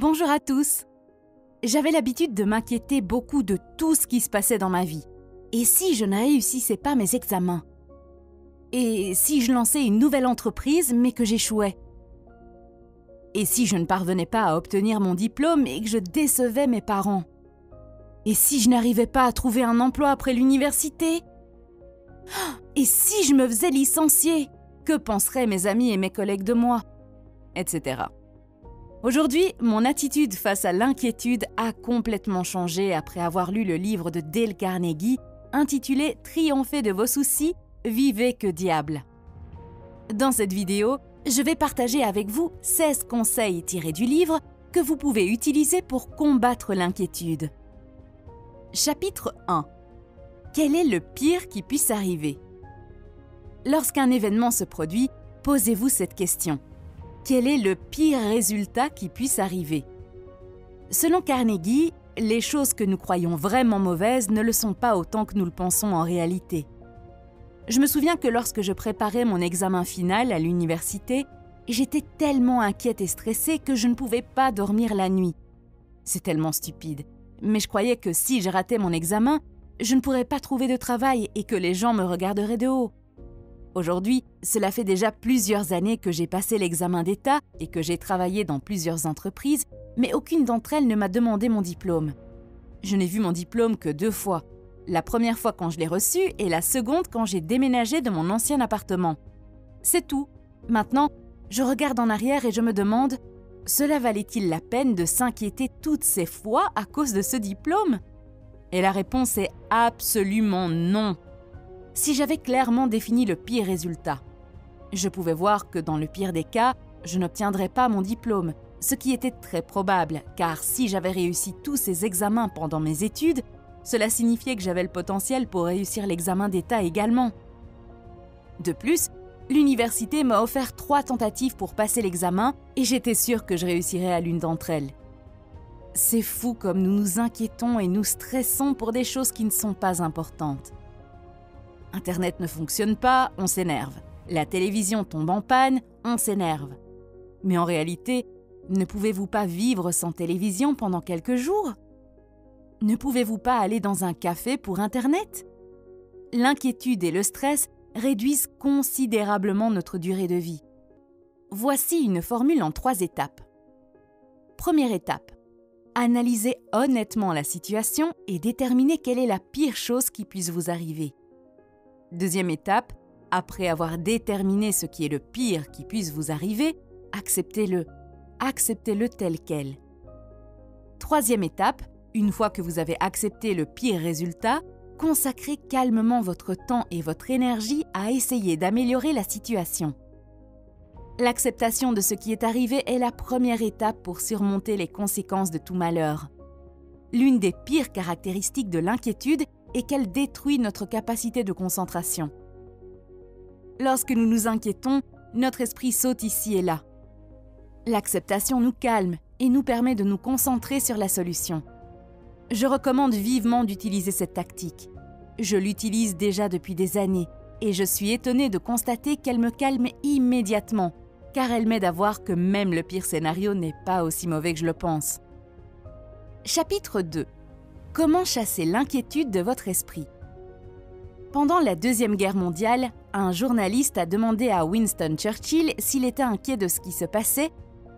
Bonjour à tous. J'avais l'habitude de m'inquiéter beaucoup de tout ce qui se passait dans ma vie. Et si je ne réussissais pas mes examens? Et si je lançais une nouvelle entreprise mais que j'échouais? Et si je ne parvenais pas à obtenir mon diplôme et que je décevais mes parents? Et si je n'arrivais pas à trouver un emploi après l'université? Et si je me faisais licencier? Que penseraient mes amis et mes collègues de moi? Etc. Aujourd'hui, mon attitude face à l'inquiétude a complètement changé après avoir lu le livre de Dale Carnegie intitulé Triompher de vos soucis, vivez que diable. Dans cette vidéo, je vais partager avec vous 16 conseils tirés du livre que vous pouvez utiliser pour combattre l'inquiétude. Chapitre 1 Quel est le pire qui puisse arriver? Lorsqu'un événement se produit, posez-vous cette question. Quel est le pire résultat qui puisse arriver Selon Carnegie, les choses que nous croyons vraiment mauvaises ne le sont pas autant que nous le pensons en réalité. Je me souviens que lorsque je préparais mon examen final à l'université, j'étais tellement inquiète et stressée que je ne pouvais pas dormir la nuit. C'est tellement stupide, mais je croyais que si je ratais mon examen, je ne pourrais pas trouver de travail et que les gens me regarderaient de haut. Aujourd'hui, cela fait déjà plusieurs années que j'ai passé l'examen d'État et que j'ai travaillé dans plusieurs entreprises, mais aucune d'entre elles ne m'a demandé mon diplôme. Je n'ai vu mon diplôme que deux fois. La première fois quand je l'ai reçu et la seconde quand j'ai déménagé de mon ancien appartement. C'est tout. Maintenant, je regarde en arrière et je me demande, cela valait-il la peine de s'inquiéter toutes ces fois à cause de ce diplôme? Et la réponse est absolument non si j'avais clairement défini le pire résultat. Je pouvais voir que dans le pire des cas, je n'obtiendrais pas mon diplôme, ce qui était très probable, car si j'avais réussi tous ces examens pendant mes études, cela signifiait que j'avais le potentiel pour réussir l'examen d'État également. De plus, l'université m'a offert trois tentatives pour passer l'examen et j'étais sûre que je réussirais à l'une d'entre elles. C'est fou comme nous nous inquiétons et nous stressons pour des choses qui ne sont pas importantes. Internet ne fonctionne pas, on s'énerve. La télévision tombe en panne, on s'énerve. Mais en réalité, ne pouvez-vous pas vivre sans télévision pendant quelques jours? Ne pouvez-vous pas aller dans un café pour Internet? L'inquiétude et le stress réduisent considérablement notre durée de vie. Voici une formule en trois étapes. Première étape. Analysez honnêtement la situation et déterminez quelle est la pire chose qui puisse vous arriver. Deuxième étape, après avoir déterminé ce qui est le pire qui puisse vous arriver, acceptez-le. Acceptez-le tel quel. Troisième étape, une fois que vous avez accepté le pire résultat, consacrez calmement votre temps et votre énergie à essayer d'améliorer la situation. L'acceptation de ce qui est arrivé est la première étape pour surmonter les conséquences de tout malheur. L'une des pires caractéristiques de l'inquiétude et qu'elle détruit notre capacité de concentration. Lorsque nous nous inquiétons, notre esprit saute ici et là. L'acceptation nous calme et nous permet de nous concentrer sur la solution. Je recommande vivement d'utiliser cette tactique. Je l'utilise déjà depuis des années et je suis étonnée de constater qu'elle me calme immédiatement, car elle m'aide à voir que même le pire scénario n'est pas aussi mauvais que je le pense. Chapitre 2 Comment chasser l'inquiétude de votre esprit Pendant la Deuxième Guerre mondiale, un journaliste a demandé à Winston Churchill s'il était inquiet de ce qui se passait,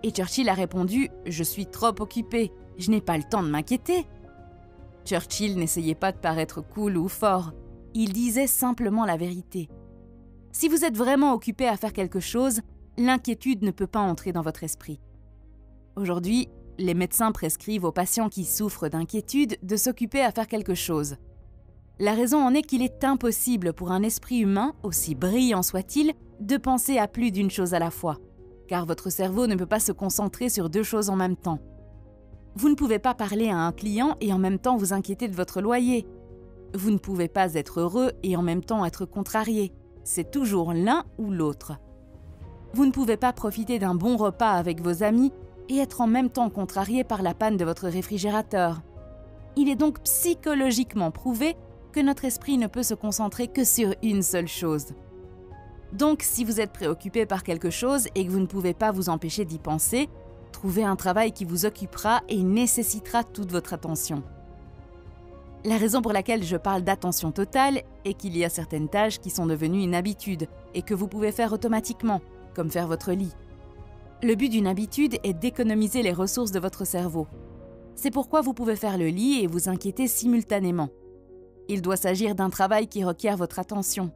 et Churchill a répondu ⁇ Je suis trop occupé, je n'ai pas le temps de m'inquiéter ⁇ Churchill n'essayait pas de paraître cool ou fort, il disait simplement la vérité. Si vous êtes vraiment occupé à faire quelque chose, l'inquiétude ne peut pas entrer dans votre esprit. Aujourd'hui, les médecins prescrivent aux patients qui souffrent d'inquiétude de s'occuper à faire quelque chose. La raison en est qu'il est impossible pour un esprit humain, aussi brillant soit-il, de penser à plus d'une chose à la fois, car votre cerveau ne peut pas se concentrer sur deux choses en même temps. Vous ne pouvez pas parler à un client et en même temps vous inquiéter de votre loyer. Vous ne pouvez pas être heureux et en même temps être contrarié. C'est toujours l'un ou l'autre. Vous ne pouvez pas profiter d'un bon repas avec vos amis et être en même temps contrarié par la panne de votre réfrigérateur. Il est donc psychologiquement prouvé que notre esprit ne peut se concentrer que sur une seule chose. Donc si vous êtes préoccupé par quelque chose et que vous ne pouvez pas vous empêcher d'y penser, Trouvez un travail qui vous occupera et nécessitera toute votre attention. La raison pour laquelle je parle d'attention totale est qu'il y a certaines tâches qui sont devenues une habitude et que vous pouvez faire automatiquement, comme faire votre lit. Le but d'une habitude est d'économiser les ressources de votre cerveau. C'est pourquoi vous pouvez faire le lit et vous inquiéter simultanément. Il doit s'agir d'un travail qui requiert votre attention.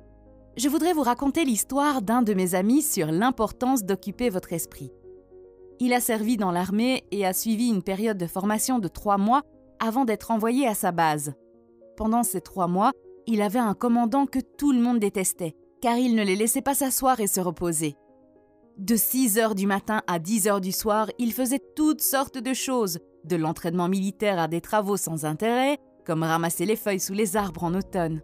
Je voudrais vous raconter l'histoire d'un de mes amis sur l'importance d'occuper votre esprit. Il a servi dans l'armée et a suivi une période de formation de trois mois avant d'être envoyé à sa base. Pendant ces trois mois, il avait un commandant que tout le monde détestait, car il ne les laissait pas s'asseoir et se reposer. De 6 heures du matin à 10 heures du soir, il faisait toutes sortes de choses, de l'entraînement militaire à des travaux sans intérêt, comme ramasser les feuilles sous les arbres en automne.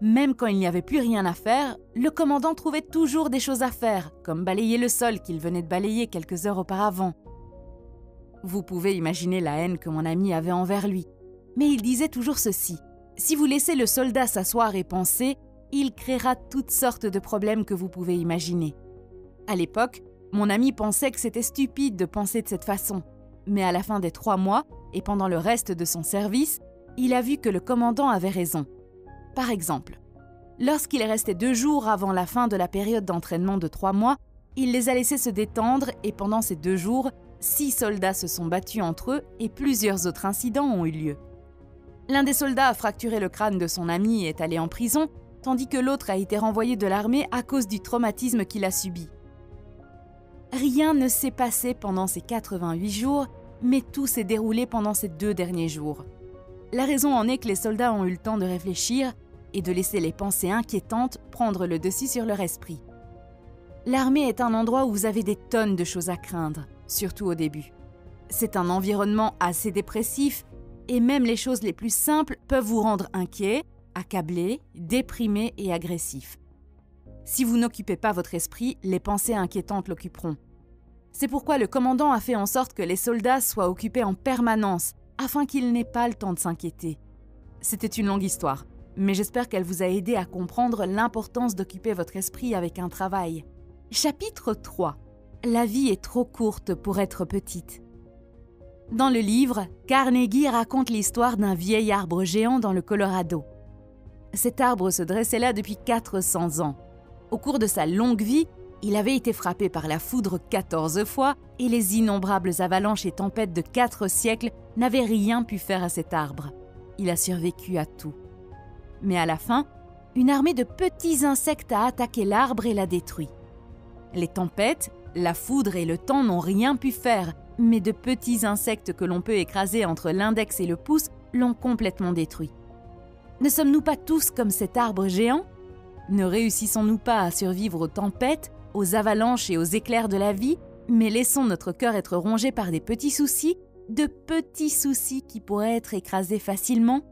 Même quand il n'y avait plus rien à faire, le commandant trouvait toujours des choses à faire, comme balayer le sol qu'il venait de balayer quelques heures auparavant, vous pouvez imaginer la haine que mon ami avait envers lui. Mais il disait toujours ceci. Si vous laissez le soldat s'asseoir et penser, il créera toutes sortes de problèmes que vous pouvez imaginer. À l'époque, mon ami pensait que c'était stupide de penser de cette façon. Mais à la fin des trois mois, et pendant le reste de son service, il a vu que le commandant avait raison. Par exemple, lorsqu'il restait deux jours avant la fin de la période d'entraînement de trois mois, il les a laissés se détendre et pendant ces deux jours, six soldats se sont battus entre eux et plusieurs autres incidents ont eu lieu. L'un des soldats a fracturé le crâne de son ami et est allé en prison, tandis que l'autre a été renvoyé de l'armée à cause du traumatisme qu'il a subi. Rien ne s'est passé pendant ces 88 jours, mais tout s'est déroulé pendant ces deux derniers jours. La raison en est que les soldats ont eu le temps de réfléchir et de laisser les pensées inquiétantes prendre le dessus sur leur esprit. L'armée est un endroit où vous avez des tonnes de choses à craindre surtout au début. C'est un environnement assez dépressif et même les choses les plus simples peuvent vous rendre inquiet, accablé, déprimé et agressif. Si vous n'occupez pas votre esprit, les pensées inquiétantes l'occuperont. C'est pourquoi le commandant a fait en sorte que les soldats soient occupés en permanence afin qu'ils n'aient pas le temps de s'inquiéter. C'était une longue histoire, mais j'espère qu'elle vous a aidé à comprendre l'importance d'occuper votre esprit avec un travail. Chapitre 3 la vie est trop courte pour être petite. Dans le livre, Carnegie raconte l'histoire d'un vieil arbre géant dans le Colorado. Cet arbre se dressait là depuis 400 ans. Au cours de sa longue vie, il avait été frappé par la foudre 14 fois et les innombrables avalanches et tempêtes de quatre siècles n'avaient rien pu faire à cet arbre. Il a survécu à tout. Mais à la fin, une armée de petits insectes a attaqué l'arbre et l'a détruit. Les tempêtes, la foudre et le temps n'ont rien pu faire, mais de petits insectes que l'on peut écraser entre l'index et le pouce l'ont complètement détruit. Ne sommes-nous pas tous comme cet arbre géant? Ne réussissons-nous pas à survivre aux tempêtes, aux avalanches et aux éclairs de la vie, mais laissons notre cœur être rongé par des petits soucis, de petits soucis qui pourraient être écrasés facilement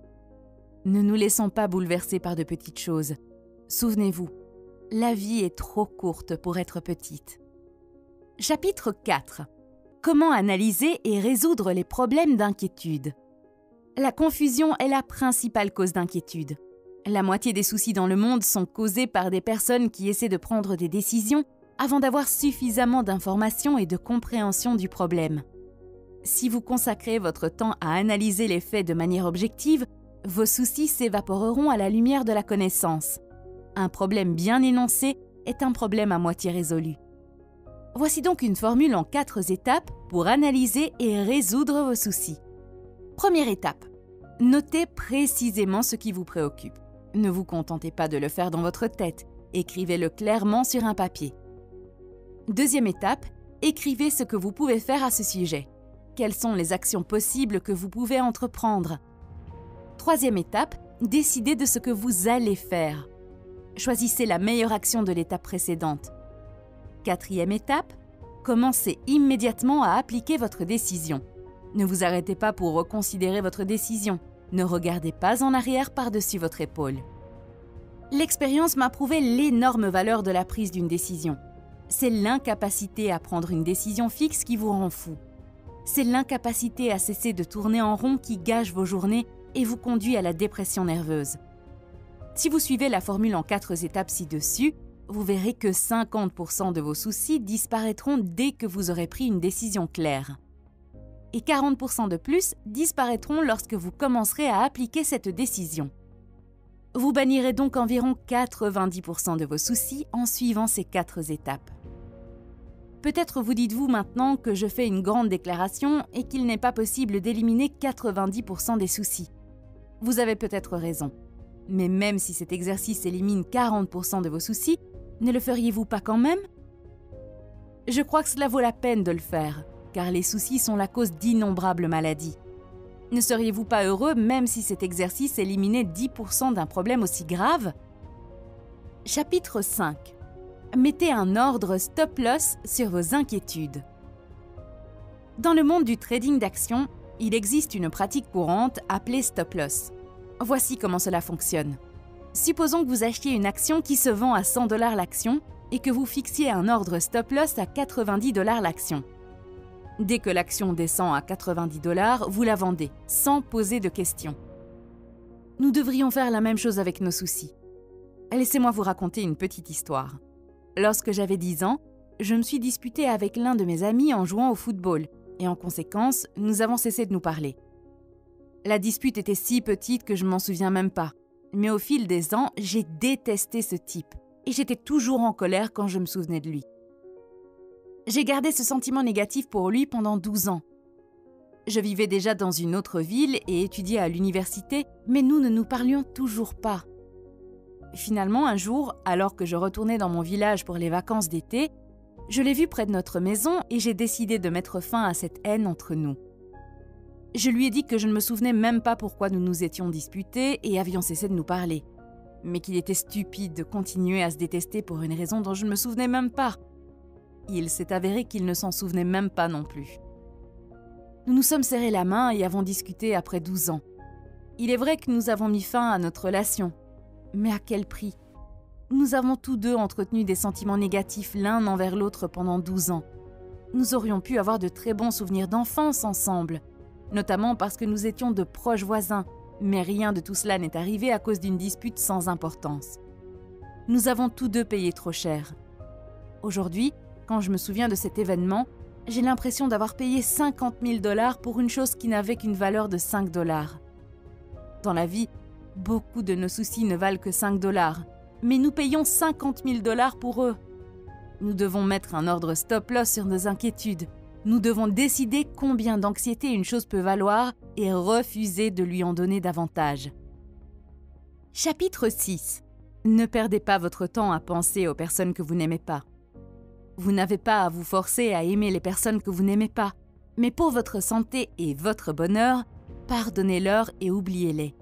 Ne nous laissons pas bouleverser par de petites choses. Souvenez-vous, la vie est trop courte pour être petite. Chapitre 4 Comment analyser et résoudre les problèmes d'inquiétude La confusion est la principale cause d'inquiétude. La moitié des soucis dans le monde sont causés par des personnes qui essaient de prendre des décisions avant d'avoir suffisamment d'informations et de compréhension du problème. Si vous consacrez votre temps à analyser les faits de manière objective, vos soucis s'évaporeront à la lumière de la connaissance. Un problème bien énoncé est un problème à moitié résolu. Voici donc une formule en quatre étapes pour analyser et résoudre vos soucis. Première étape. Notez précisément ce qui vous préoccupe. Ne vous contentez pas de le faire dans votre tête, écrivez-le clairement sur un papier. Deuxième étape, écrivez ce que vous pouvez faire à ce sujet. Quelles sont les actions possibles que vous pouvez entreprendre? Troisième étape, décidez de ce que vous allez faire. Choisissez la meilleure action de l'étape précédente. Quatrième étape, commencez immédiatement à appliquer votre décision. Ne vous arrêtez pas pour reconsidérer votre décision. Ne regardez pas en arrière par-dessus votre épaule. L'expérience m'a prouvé l'énorme valeur de la prise d'une décision. C'est l'incapacité à prendre une décision fixe qui vous rend fou. C'est l'incapacité à cesser de tourner en rond qui gâche vos journées et vous conduit à la dépression nerveuse. Si vous suivez la formule en quatre étapes ci-dessus, vous verrez que 50% de vos soucis disparaîtront dès que vous aurez pris une décision claire. Et 40% de plus disparaîtront lorsque vous commencerez à appliquer cette décision. Vous bannirez donc environ 90% de vos soucis en suivant ces quatre étapes. Peut-être vous dites-vous maintenant que je fais une grande déclaration et qu'il n'est pas possible d'éliminer 90% des soucis. Vous avez peut-être raison. Mais même si cet exercice élimine 40% de vos soucis, ne le feriez-vous pas quand même? Je crois que cela vaut la peine de le faire, car les soucis sont la cause d'innombrables maladies. Ne seriez-vous pas heureux même si cet exercice éliminait 10% d'un problème aussi grave? Chapitre 5 Mettez un ordre stop-loss sur vos inquiétudes. Dans le monde du trading d'action, il existe une pratique courante appelée stop-loss. Voici comment cela fonctionne. Supposons que vous achetiez une action qui se vend à 100 dollars l'action et que vous fixiez un ordre stop-loss à 90 dollars l'action. Dès que l'action descend à 90 dollars, vous la vendez, sans poser de questions. Nous devrions faire la même chose avec nos soucis. Laissez-moi vous raconter une petite histoire. Lorsque j'avais 10 ans, je me suis disputée avec l'un de mes amis en jouant au football, et en conséquence, nous avons cessé de nous parler. La dispute était si petite que je m'en souviens même pas, mais au fil des ans, j'ai détesté ce type, et j'étais toujours en colère quand je me souvenais de lui. J'ai gardé ce sentiment négatif pour lui pendant 12 ans. Je vivais déjà dans une autre ville et étudiais à l'université, mais nous ne nous parlions toujours pas. Finalement, un jour, alors que je retournais dans mon village pour les vacances d'été, je l'ai vu près de notre maison et j'ai décidé de mettre fin à cette haine entre nous. Je lui ai dit que je ne me souvenais même pas pourquoi nous nous étions disputés et avions cessé de nous parler, mais qu'il était stupide de continuer à se détester pour une raison dont je ne me souvenais même pas, il s'est avéré qu'il ne s'en souvenait même pas non plus. Nous nous sommes serrés la main et avons discuté après 12 ans. Il est vrai que nous avons mis fin à notre relation, mais à quel prix? Nous avons tous deux entretenu des sentiments négatifs l'un envers l'autre pendant 12 ans. Nous aurions pu avoir de très bons souvenirs d'enfance ensemble, notamment parce que nous étions de proches voisins, mais rien de tout cela n'est arrivé à cause d'une dispute sans importance. Nous avons tous deux payé trop cher. Aujourd'hui, quand je me souviens de cet événement, j'ai l'impression d'avoir payé 50 000 dollars pour une chose qui n'avait qu'une valeur de 5 dollars. Dans la vie, beaucoup de nos soucis ne valent que 5 dollars, mais nous payons 50 000 dollars pour eux. Nous devons mettre un ordre stop-loss sur nos inquiétudes. Nous devons décider combien d'anxiété une chose peut valoir et refuser de lui en donner davantage. Chapitre 6 Ne perdez pas votre temps à penser aux personnes que vous n'aimez pas. Vous n'avez pas à vous forcer à aimer les personnes que vous n'aimez pas, mais pour votre santé et votre bonheur, pardonnez-leur et oubliez-les.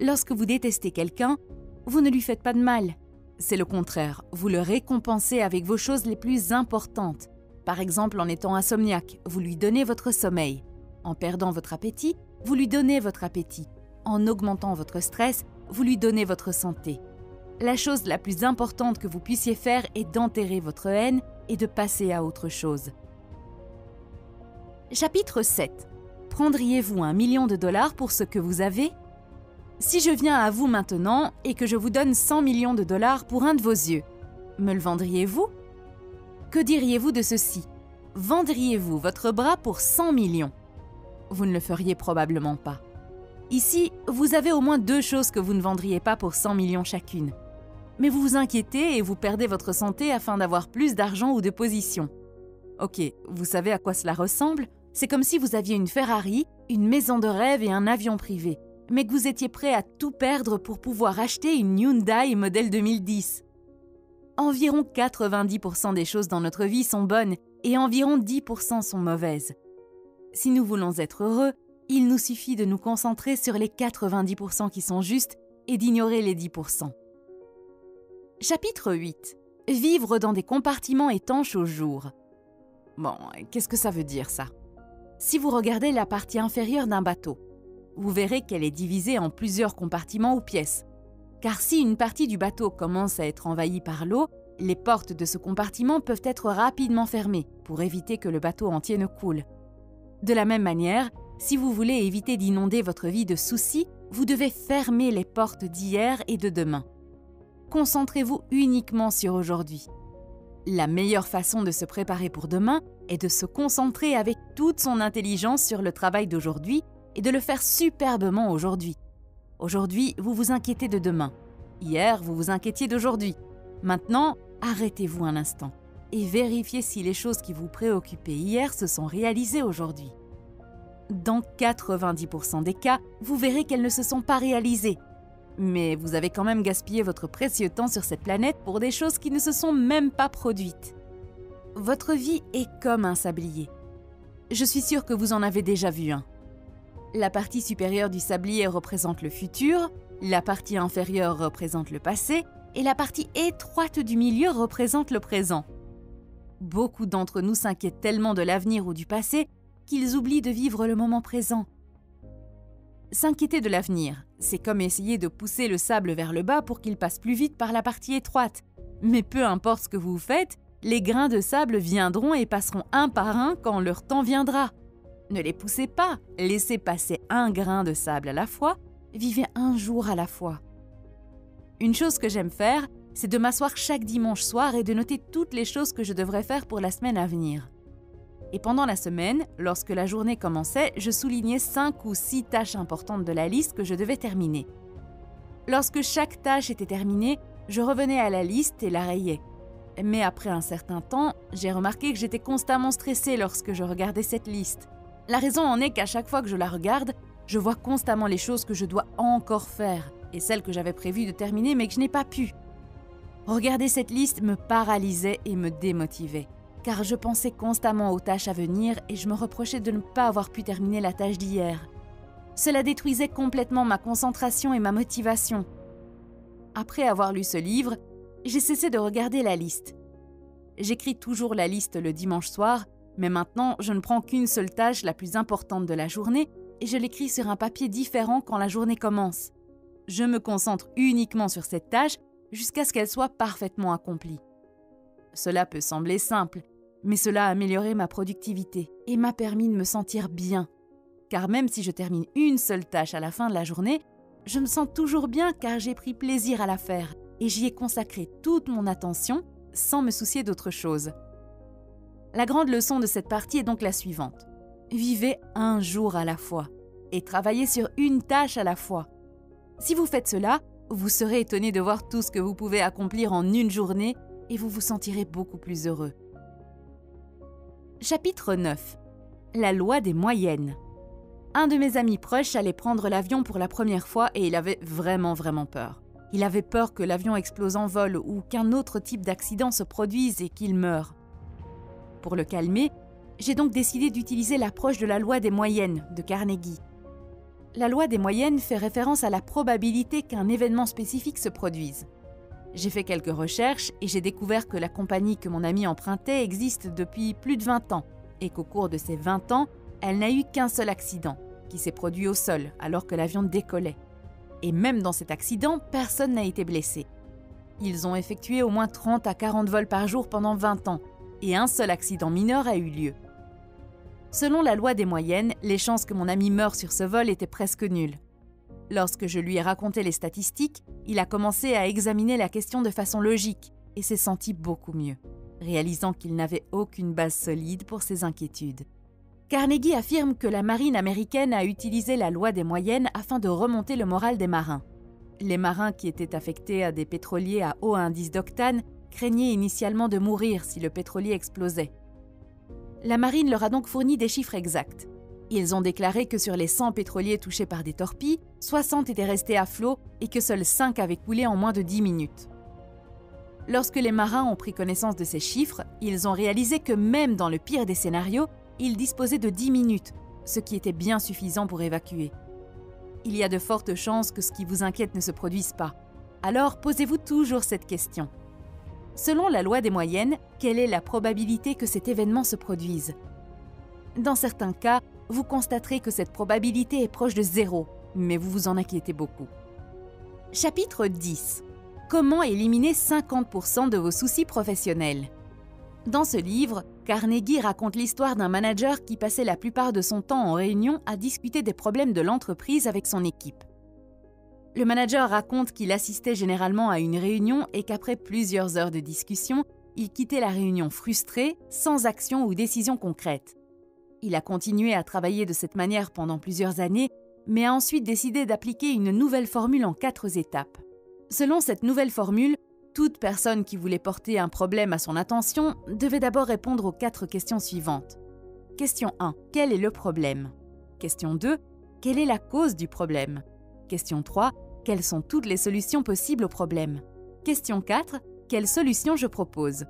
Lorsque vous détestez quelqu'un, vous ne lui faites pas de mal. C'est le contraire, vous le récompensez avec vos choses les plus importantes. Par exemple, en étant insomniaque, vous lui donnez votre sommeil. En perdant votre appétit, vous lui donnez votre appétit. En augmentant votre stress, vous lui donnez votre santé. La chose la plus importante que vous puissiez faire est d'enterrer votre haine et de passer à autre chose. Chapitre 7. Prendriez-vous un million de dollars pour ce que vous avez? Si je viens à vous maintenant et que je vous donne 100 millions de dollars pour un de vos yeux, me le vendriez-vous? Que diriez-vous de ceci? Vendriez-vous votre bras pour 100 millions? Vous ne le feriez probablement pas. Ici, vous avez au moins deux choses que vous ne vendriez pas pour 100 millions chacune mais vous vous inquiétez et vous perdez votre santé afin d'avoir plus d'argent ou de position. Ok, vous savez à quoi cela ressemble? C'est comme si vous aviez une Ferrari, une maison de rêve et un avion privé, mais que vous étiez prêt à tout perdre pour pouvoir acheter une Hyundai modèle 2010. Environ 90% des choses dans notre vie sont bonnes et environ 10% sont mauvaises. Si nous voulons être heureux, il nous suffit de nous concentrer sur les 90% qui sont justes et d'ignorer les 10%. Chapitre 8 Vivre dans des compartiments étanches au jour. Bon, qu'est-ce que ça veut dire ça? Si vous regardez la partie inférieure d'un bateau, vous verrez qu'elle est divisée en plusieurs compartiments ou pièces. Car si une partie du bateau commence à être envahie par l'eau, les portes de ce compartiment peuvent être rapidement fermées pour éviter que le bateau entier ne coule. De la même manière, si vous voulez éviter d'inonder votre vie de soucis, vous devez fermer les portes d'hier et de demain. Concentrez-vous uniquement sur aujourd'hui. La meilleure façon de se préparer pour demain est de se concentrer avec toute son intelligence sur le travail d'aujourd'hui et de le faire superbement aujourd'hui. Aujourd'hui, vous vous inquiétez de demain. Hier, vous vous inquiétiez d'aujourd'hui. Maintenant, arrêtez-vous un instant et vérifiez si les choses qui vous préoccupaient hier se sont réalisées aujourd'hui. Dans 90% des cas, vous verrez qu'elles ne se sont pas réalisées. Mais vous avez quand même gaspillé votre précieux temps sur cette planète pour des choses qui ne se sont même pas produites. Votre vie est comme un sablier. Je suis sûre que vous en avez déjà vu un. La partie supérieure du sablier représente le futur, la partie inférieure représente le passé et la partie étroite du milieu représente le présent. Beaucoup d'entre nous s'inquiètent tellement de l'avenir ou du passé qu'ils oublient de vivre le moment présent. S'inquiéter de l'avenir, c'est comme essayer de pousser le sable vers le bas pour qu'il passe plus vite par la partie étroite. Mais peu importe ce que vous faites, les grains de sable viendront et passeront un par un quand leur temps viendra. Ne les poussez pas, laissez passer un grain de sable à la fois, vivez un jour à la fois. Une chose que j'aime faire, c'est de m'asseoir chaque dimanche soir et de noter toutes les choses que je devrais faire pour la semaine à venir. Et pendant la semaine, lorsque la journée commençait, je soulignais cinq ou six tâches importantes de la liste que je devais terminer. Lorsque chaque tâche était terminée, je revenais à la liste et la rayais. Mais après un certain temps, j'ai remarqué que j'étais constamment stressée lorsque je regardais cette liste. La raison en est qu'à chaque fois que je la regarde, je vois constamment les choses que je dois encore faire et celles que j'avais prévu de terminer mais que je n'ai pas pu. Regarder cette liste me paralysait et me démotivait, car je pensais constamment aux tâches à venir et je me reprochais de ne pas avoir pu terminer la tâche d'hier. Cela détruisait complètement ma concentration et ma motivation. Après avoir lu ce livre, j'ai cessé de regarder la liste. J'écris toujours la liste le dimanche soir mais maintenant, je ne prends qu'une seule tâche la plus importante de la journée et je l'écris sur un papier différent quand la journée commence. Je me concentre uniquement sur cette tâche jusqu'à ce qu'elle soit parfaitement accomplie. Cela peut sembler simple, mais cela a amélioré ma productivité et m'a permis de me sentir bien. Car même si je termine une seule tâche à la fin de la journée, je me sens toujours bien car j'ai pris plaisir à la faire et j'y ai consacré toute mon attention sans me soucier d'autre chose. La grande leçon de cette partie est donc la suivante. Vivez un jour à la fois et travaillez sur une tâche à la fois. Si vous faites cela, vous serez étonné de voir tout ce que vous pouvez accomplir en une journée et vous vous sentirez beaucoup plus heureux. Chapitre 9 La loi des moyennes. Un de mes amis proches allait prendre l'avion pour la première fois et il avait vraiment vraiment peur. Il avait peur que l'avion explose en vol ou qu'un autre type d'accident se produise et qu'il meure. Pour le calmer, j'ai donc décidé d'utiliser l'approche de la loi des moyennes de Carnegie. La loi des moyennes fait référence à la probabilité qu'un événement spécifique se produise. J'ai fait quelques recherches et j'ai découvert que la compagnie que mon ami empruntait existe depuis plus de 20 ans et qu'au cours de ces 20 ans, elle n'a eu qu'un seul accident, qui s'est produit au sol alors que l'avion décollait. Et même dans cet accident, personne n'a été blessé. Ils ont effectué au moins 30 à 40 vols par jour pendant 20 ans et un seul accident mineur a eu lieu. Selon la loi des moyennes, les chances que mon ami meure sur ce vol étaient presque nulles. Lorsque je lui ai raconté les statistiques, il a commencé à examiner la question de façon logique et s'est senti beaucoup mieux, réalisant qu'il n'avait aucune base solide pour ses inquiétudes. Carnegie affirme que la marine américaine a utilisé la loi des moyennes afin de remonter le moral des marins. Les marins qui étaient affectés à des pétroliers à haut indice d'octane craignaient initialement de mourir si le pétrolier explosait. La marine leur a donc fourni des chiffres exacts. Ils ont déclaré que sur les 100 pétroliers touchés par des torpilles, 60 étaient restés à flot et que seuls 5 avaient coulé en moins de 10 minutes. Lorsque les marins ont pris connaissance de ces chiffres, ils ont réalisé que même dans le pire des scénarios, ils disposaient de 10 minutes, ce qui était bien suffisant pour évacuer. Il y a de fortes chances que ce qui vous inquiète ne se produise pas. Alors posez-vous toujours cette question. Selon la loi des moyennes, quelle est la probabilité que cet événement se produise? Dans certains cas, vous constaterez que cette probabilité est proche de zéro, mais vous vous en inquiétez beaucoup. Chapitre 10 Comment éliminer 50% de vos soucis professionnels Dans ce livre, Carnegie raconte l'histoire d'un manager qui passait la plupart de son temps en réunion à discuter des problèmes de l'entreprise avec son équipe. Le manager raconte qu'il assistait généralement à une réunion et qu'après plusieurs heures de discussion, il quittait la réunion frustré, sans action ou décision concrète. Il a continué à travailler de cette manière pendant plusieurs années, mais a ensuite décidé d'appliquer une nouvelle formule en quatre étapes. Selon cette nouvelle formule, toute personne qui voulait porter un problème à son attention devait d'abord répondre aux quatre questions suivantes. Question 1. Quel est le problème? Question 2. Quelle est la cause du problème? Question 3. Quelles sont toutes les solutions possibles au problème? Question 4. Quelle solution je propose?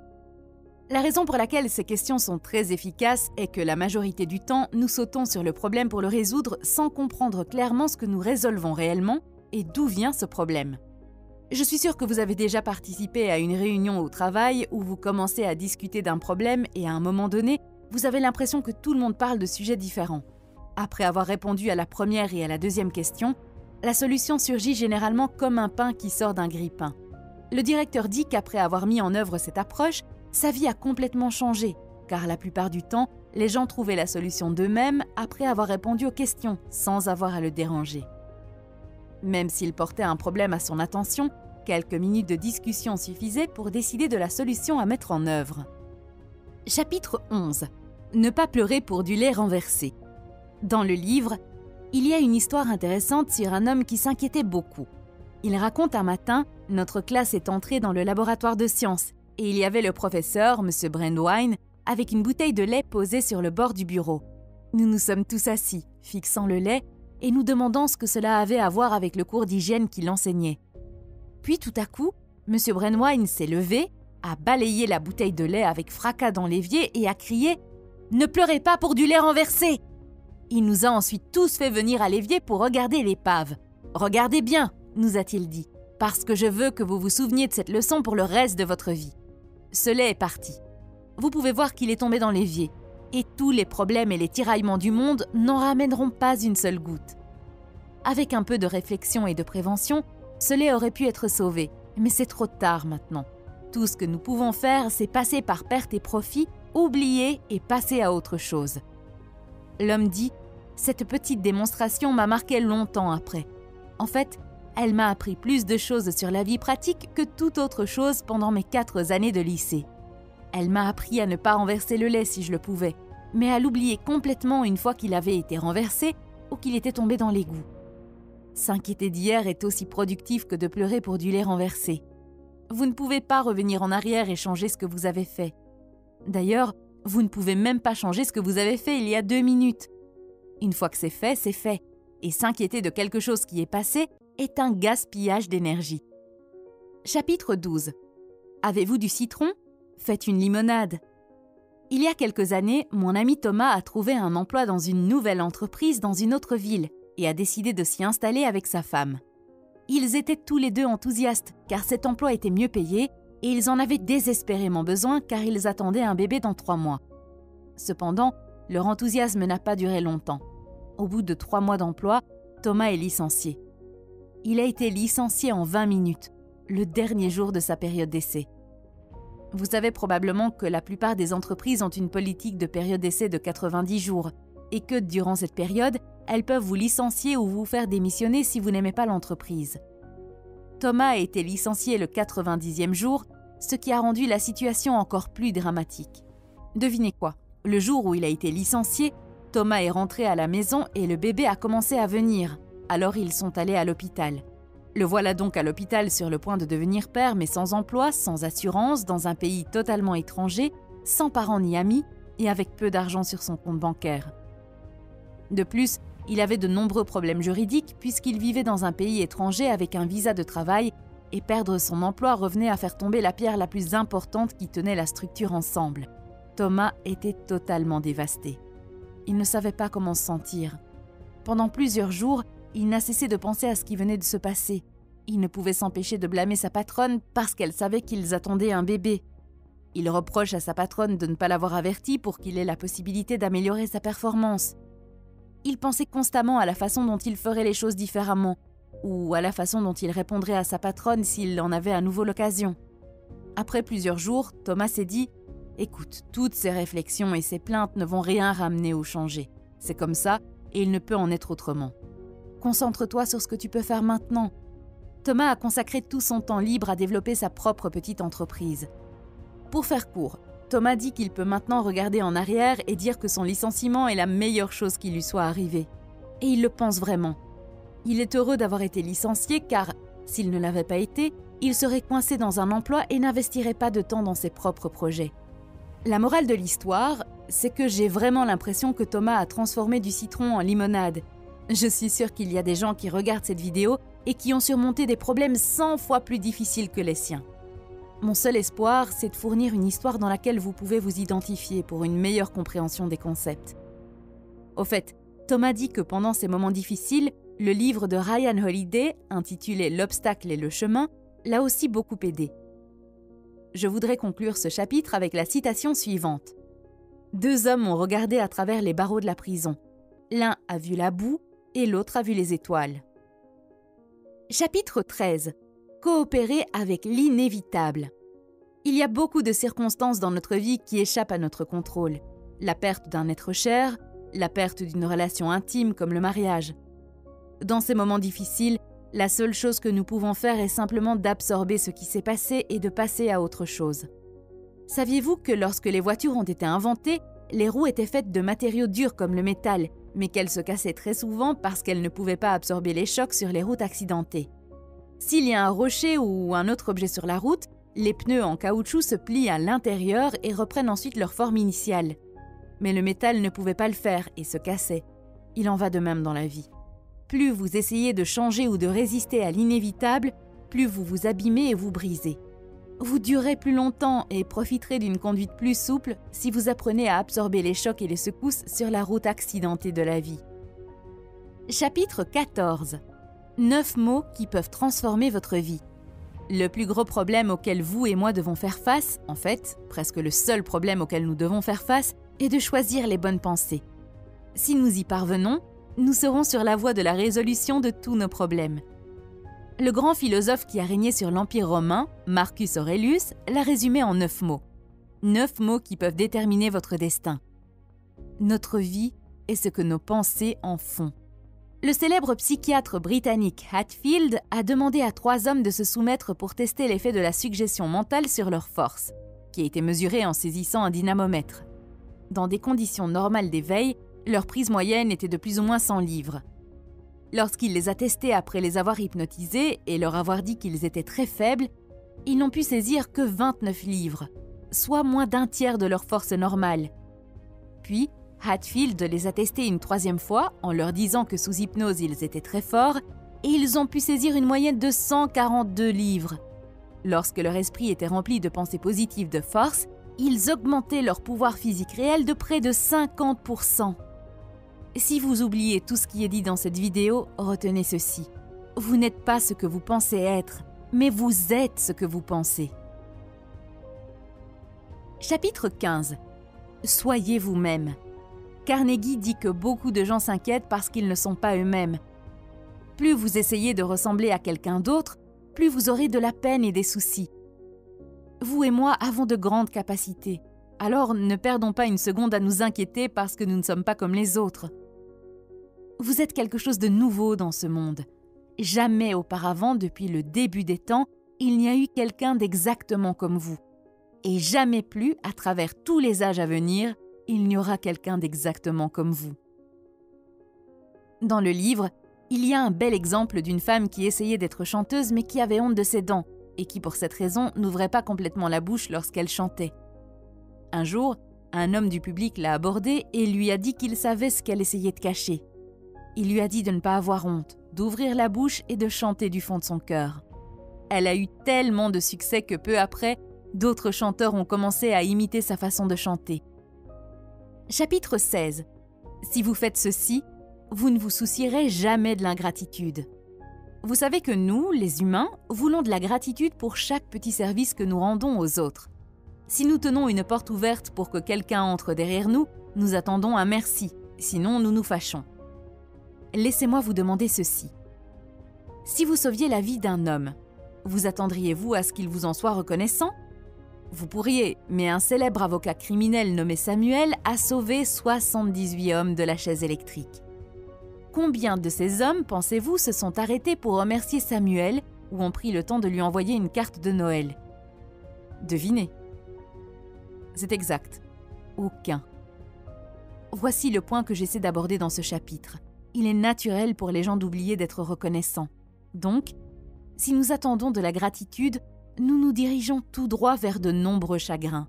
La raison pour laquelle ces questions sont très efficaces est que la majorité du temps, nous sautons sur le problème pour le résoudre sans comprendre clairement ce que nous résolvons réellement et d'où vient ce problème. Je suis sûre que vous avez déjà participé à une réunion au travail où vous commencez à discuter d'un problème et à un moment donné, vous avez l'impression que tout le monde parle de sujets différents. Après avoir répondu à la première et à la deuxième question, la solution surgit généralement comme un pain qui sort d'un grille-pain. Le directeur dit qu'après avoir mis en œuvre cette approche, sa vie a complètement changé, car la plupart du temps, les gens trouvaient la solution d'eux-mêmes après avoir répondu aux questions, sans avoir à le déranger. Même s'il portait un problème à son attention, quelques minutes de discussion suffisaient pour décider de la solution à mettre en œuvre. Chapitre 11 Ne pas pleurer pour du lait renversé. Dans le livre, il y a une histoire intéressante sur un homme qui s'inquiétait beaucoup. Il raconte un matin, notre classe est entrée dans le laboratoire de sciences et il y avait le professeur, M. Brandwine, avec une bouteille de lait posée sur le bord du bureau. Nous nous sommes tous assis, fixant le lait et nous demandant ce que cela avait à voir avec le cours d'hygiène qu'il enseignait. Puis tout à coup, M. Brenwine s'est levé, a balayé la bouteille de lait avec fracas dans l'évier et a crié Ne pleurez pas pour du lait renversé Il nous a ensuite tous fait venir à l'évier pour regarder l'épave. Regardez bien, nous a-t-il dit, parce que je veux que vous vous souveniez de cette leçon pour le reste de votre vie. Ce lait est parti. Vous pouvez voir qu'il est tombé dans l'évier et tous les problèmes et les tiraillements du monde n'en ramèneront pas une seule goutte. Avec un peu de réflexion et de prévention, ce lait aurait pu être sauvé, mais c'est trop tard maintenant. Tout ce que nous pouvons faire, c'est passer par perte et profit, oublier et passer à autre chose. L'homme dit Cette petite démonstration m'a marqué longtemps après. En fait, elle m'a appris plus de choses sur la vie pratique que toute autre chose pendant mes quatre années de lycée. Elle m'a appris à ne pas renverser le lait si je le pouvais, mais à l'oublier complètement une fois qu'il avait été renversé ou qu'il était tombé dans l'égout. S'inquiéter d'hier est aussi productif que de pleurer pour du lait renversé. Vous ne pouvez pas revenir en arrière et changer ce que vous avez fait. D'ailleurs, vous ne pouvez même pas changer ce que vous avez fait il y a deux minutes. Une fois que c'est fait, c'est fait. Et s'inquiéter de quelque chose qui est passé est un gaspillage d'énergie. Chapitre 12 Avez-vous du citron? Faites une limonade. Il y a quelques années, mon ami Thomas a trouvé un emploi dans une nouvelle entreprise dans une autre ville et a décidé de s'y installer avec sa femme. Ils étaient tous les deux enthousiastes car cet emploi était mieux payé et ils en avaient désespérément besoin car ils attendaient un bébé dans trois mois. Cependant, leur enthousiasme n'a pas duré longtemps. Au bout de trois mois d'emploi, Thomas est licencié. Il a été licencié en 20 minutes, le dernier jour de sa période d'essai. Vous savez probablement que la plupart des entreprises ont une politique de période d'essai de 90 jours et que durant cette période, elles peuvent vous licencier ou vous faire démissionner si vous n'aimez pas l'entreprise. Thomas a été licencié le 90e jour, ce qui a rendu la situation encore plus dramatique. Devinez quoi Le jour où il a été licencié, Thomas est rentré à la maison et le bébé a commencé à venir. Alors ils sont allés à l'hôpital. Le voilà donc à l'hôpital sur le point de devenir père, mais sans emploi, sans assurance, dans un pays totalement étranger, sans parents ni amis, et avec peu d'argent sur son compte bancaire. De plus, il avait de nombreux problèmes juridiques puisqu'il vivait dans un pays étranger avec un visa de travail et perdre son emploi revenait à faire tomber la pierre la plus importante qui tenait la structure ensemble. Thomas était totalement dévasté. Il ne savait pas comment se sentir. Pendant plusieurs jours, il n'a cessé de penser à ce qui venait de se passer. Il ne pouvait s'empêcher de blâmer sa patronne parce qu'elle savait qu'ils attendaient un bébé. Il reproche à sa patronne de ne pas l'avoir averti pour qu'il ait la possibilité d'améliorer sa performance il pensait constamment à la façon dont il ferait les choses différemment, ou à la façon dont il répondrait à sa patronne s'il en avait à nouveau l'occasion. Après plusieurs jours, Thomas s'est dit Écoute, toutes ces réflexions et ces plaintes ne vont rien ramener ou changer. C'est comme ça, et il ne peut en être autrement. Concentre-toi sur ce que tu peux faire maintenant. Thomas a consacré tout son temps libre à développer sa propre petite entreprise. Pour faire court, Thomas dit qu'il peut maintenant regarder en arrière et dire que son licenciement est la meilleure chose qui lui soit arrivée. Et il le pense vraiment. Il est heureux d'avoir été licencié car, s'il ne l'avait pas été, il serait coincé dans un emploi et n'investirait pas de temps dans ses propres projets. La morale de l'histoire, c'est que j'ai vraiment l'impression que Thomas a transformé du citron en limonade. Je suis sûre qu'il y a des gens qui regardent cette vidéo et qui ont surmonté des problèmes 100 fois plus difficiles que les siens. Mon seul espoir, c'est de fournir une histoire dans laquelle vous pouvez vous identifier pour une meilleure compréhension des concepts. Au fait, Thomas dit que pendant ces moments difficiles, le livre de Ryan Holiday, intitulé L'obstacle et le chemin, l'a aussi beaucoup aidé. Je voudrais conclure ce chapitre avec la citation suivante. Deux hommes ont regardé à travers les barreaux de la prison. L'un a vu la boue et l'autre a vu les étoiles. Chapitre 13. Coopérer avec l'inévitable. Il y a beaucoup de circonstances dans notre vie qui échappent à notre contrôle. La perte d'un être cher, la perte d'une relation intime comme le mariage. Dans ces moments difficiles, la seule chose que nous pouvons faire est simplement d'absorber ce qui s'est passé et de passer à autre chose. Saviez-vous que lorsque les voitures ont été inventées, les roues étaient faites de matériaux durs comme le métal, mais qu'elles se cassaient très souvent parce qu'elles ne pouvaient pas absorber les chocs sur les routes accidentées. S'il y a un rocher ou un autre objet sur la route, les pneus en caoutchouc se plient à l'intérieur et reprennent ensuite leur forme initiale. Mais le métal ne pouvait pas le faire et se cassait. Il en va de même dans la vie. Plus vous essayez de changer ou de résister à l'inévitable, plus vous vous abîmez et vous brisez. Vous durerez plus longtemps et profiterez d'une conduite plus souple si vous apprenez à absorber les chocs et les secousses sur la route accidentée de la vie. Chapitre 14 9 mots qui peuvent transformer votre vie. Le plus gros problème auquel vous et moi devons faire face, en fait, presque le seul problème auquel nous devons faire face, est de choisir les bonnes pensées. Si nous y parvenons, nous serons sur la voie de la résolution de tous nos problèmes. Le grand philosophe qui a régné sur l'Empire romain, Marcus Aurelius, l'a résumé en neuf mots. Neuf mots qui peuvent déterminer votre destin. Notre vie est ce que nos pensées en font. Le célèbre psychiatre britannique Hatfield a demandé à trois hommes de se soumettre pour tester l'effet de la suggestion mentale sur leur force, qui a été mesurée en saisissant un dynamomètre. Dans des conditions normales d'éveil, leur prise moyenne était de plus ou moins 100 livres. Lorsqu'il les a testés après les avoir hypnotisés et leur avoir dit qu'ils étaient très faibles, ils n'ont pu saisir que 29 livres, soit moins d'un tiers de leur force normale. Puis, Hatfield les a testés une troisième fois en leur disant que sous hypnose ils étaient très forts et ils ont pu saisir une moyenne de 142 livres. Lorsque leur esprit était rempli de pensées positives de force, ils augmentaient leur pouvoir physique réel de près de 50%. Si vous oubliez tout ce qui est dit dans cette vidéo, retenez ceci. Vous n'êtes pas ce que vous pensez être, mais vous êtes ce que vous pensez. Chapitre 15 Soyez vous-même. Carnegie dit que beaucoup de gens s'inquiètent parce qu'ils ne sont pas eux-mêmes. Plus vous essayez de ressembler à quelqu'un d'autre, plus vous aurez de la peine et des soucis. Vous et moi avons de grandes capacités, alors ne perdons pas une seconde à nous inquiéter parce que nous ne sommes pas comme les autres. Vous êtes quelque chose de nouveau dans ce monde. Jamais auparavant, depuis le début des temps, il n'y a eu quelqu'un d'exactement comme vous. Et jamais plus, à travers tous les âges à venir, il n'y aura quelqu'un d'exactement comme vous. Dans le livre, il y a un bel exemple d'une femme qui essayait d'être chanteuse mais qui avait honte de ses dents et qui pour cette raison n'ouvrait pas complètement la bouche lorsqu'elle chantait. Un jour, un homme du public l'a abordée et lui a dit qu'il savait ce qu'elle essayait de cacher. Il lui a dit de ne pas avoir honte, d'ouvrir la bouche et de chanter du fond de son cœur. Elle a eu tellement de succès que peu après, d'autres chanteurs ont commencé à imiter sa façon de chanter. Chapitre 16. Si vous faites ceci, vous ne vous soucierez jamais de l'ingratitude. Vous savez que nous, les humains, voulons de la gratitude pour chaque petit service que nous rendons aux autres. Si nous tenons une porte ouverte pour que quelqu'un entre derrière nous, nous attendons un merci, sinon nous nous fâchons laissez-moi vous demander ceci. Si vous sauviez la vie d'un homme, vous attendriez-vous à ce qu'il vous en soit reconnaissant? Vous pourriez, mais un célèbre avocat criminel nommé Samuel a sauvé 78 hommes de la chaise électrique. Combien de ces hommes, pensez-vous, se sont arrêtés pour remercier Samuel ou ont pris le temps de lui envoyer une carte de Noël? Devinez. C'est exact. Aucun. Voici le point que j'essaie d'aborder dans ce chapitre. Il est naturel pour les gens d'oublier d'être reconnaissants. Donc, si nous attendons de la gratitude, nous nous dirigeons tout droit vers de nombreux chagrins.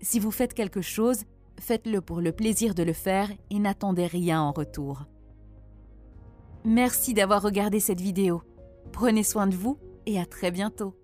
Si vous faites quelque chose, faites-le pour le plaisir de le faire et n'attendez rien en retour. Merci d'avoir regardé cette vidéo. Prenez soin de vous et à très bientôt.